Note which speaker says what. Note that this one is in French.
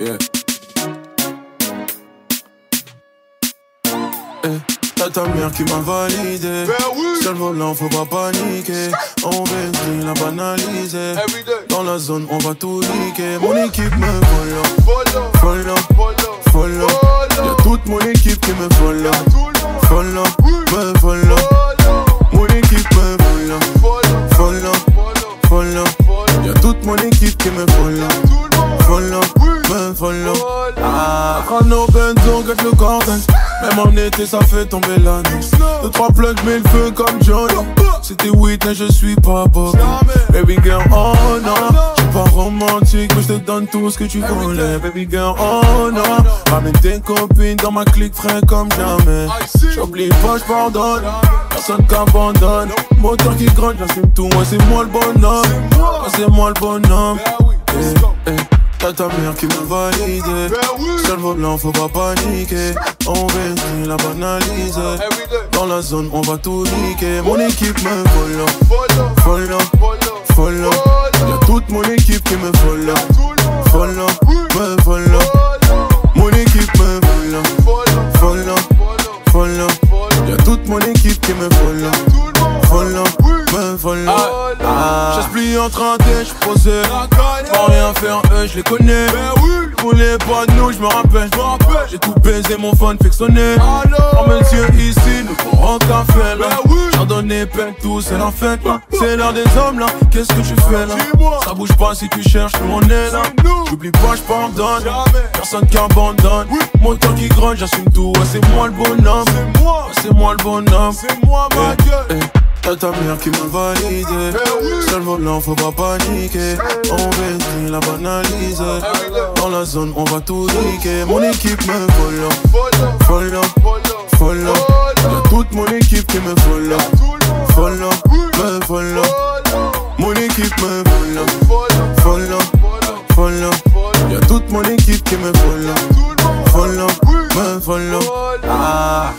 Speaker 1: Yeah. Eh, T'as ta mère qui m'a validé. Seul volant, faut pas paniquer. On veut la banaliser. Dans la zone, on va tout niquer. Mon équipe me follow, follow, follow. Y'a toute mon équipe qui me follow, follow, Même en été, ça fait tomber la nuit. Deux, trois plugs, mais le feu comme Johnny. C'était Whitney, je suis pas Bob. Baby girl, oh non. J'suis pas romantique, mais j'te donne tout ce que tu voulais. Baby girl, oh non. Ramène tes copines dans ma clique frais comme jamais. J'oublie pas, j'pardonne. Personne qu'abandonne. Moteur qui gronde, j'assume tout. Ouais, c'est moi le bonhomme. C'est moi le bonhomme. Eh, eh. T'as ta mère qui m'a validé. Seul volant, faut pas paniquer. On veut la banaliser. Dans la zone, on va tout niquer. Mon équipe me follow, follow, follow. Y'a toute mon équipe qui me follow, follow, me follow. Mon équipe me follow, follow, follow. Y'a toute mon équipe qui me follow, follow, me follow. En train de je posé. Sans rien faire, eux, je les connais. Voulez pas de nous, je me rappelle. J'ai tout baisé, mon phone fait que sonner. Oh, monsieur, ici, nous courons café là. J'en donnais peine, tout, c'est la fête là. C'est l'heure des hommes là. Qu'est-ce que tu fais là? Ça bouge pas si tu cherches, tout on est là. J'oublie pas, je pardonne. Personne qui abandonne. Mon temps qui gronde, j'assume tout. Ouais, c'est moi le bonhomme. Ouais, C'est moi le bonhomme.
Speaker 2: C'est moi ma
Speaker 1: Eh,
Speaker 2: gueule.
Speaker 1: T'as ta mère qui m'a validé. Seul volant, faut pas paniquer. On verrit la banalise. Dans la zone, on va tout niquer. Mon équipe me follow. Follow, follow. Y'a toute mon équipe qui me follow. Follow, me follow. Mon équipe me follow. Follow, follow. Y'a toute mon équipe qui me follow. Follow, me follow. Ah.